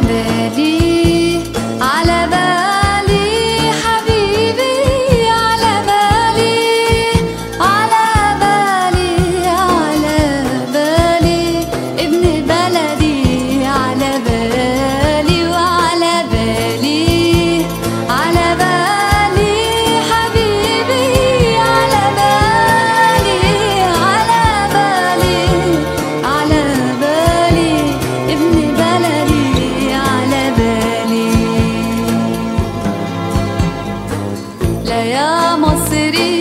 tarde. city